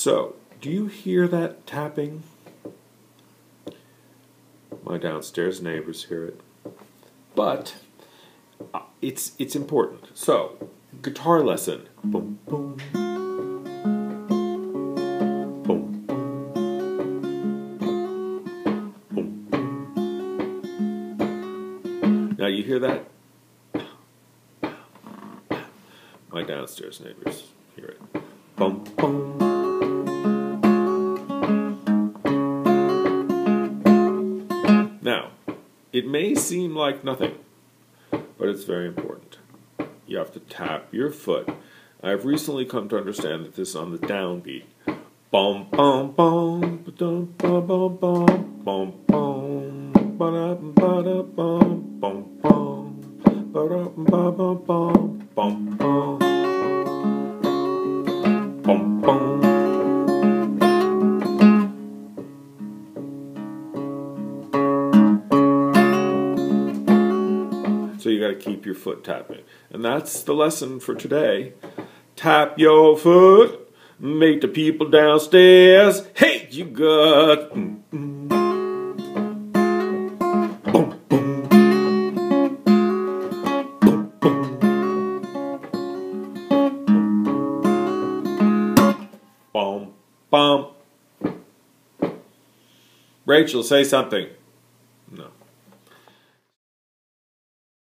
So, do you hear that tapping? My downstairs neighbors hear it. But uh, it's it's important. So, guitar lesson. Boom boom. Boom. Boom. Now you hear that? My downstairs neighbors hear it. Boom boom. It may seem like nothing, but it's very important. You have to tap your foot. I've recently come to understand that this is on the downbeat. Bum bum bum bum bum bum bum bum bum bum bum bum bum bum bum So you got to keep your foot tapping. And that's the lesson for today. Tap your foot, make the people downstairs hate you gut. Mm, mm. Boom, boom. Boom. Rachel, say something.